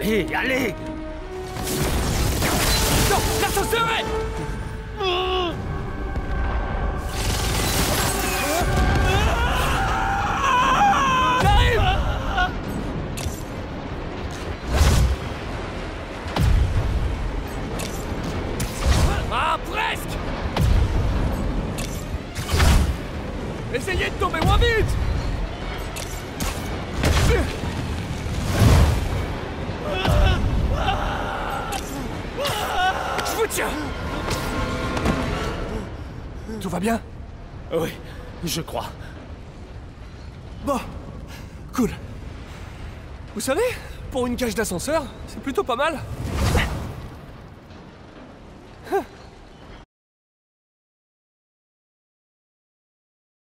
Allez, allez. Non est J'arrive. Ah, Essayez de tomber moins vite tiens Tout va bien? Oui, je crois. Bon, cool. Vous savez, pour une cage d'ascenseur, c'est plutôt pas mal.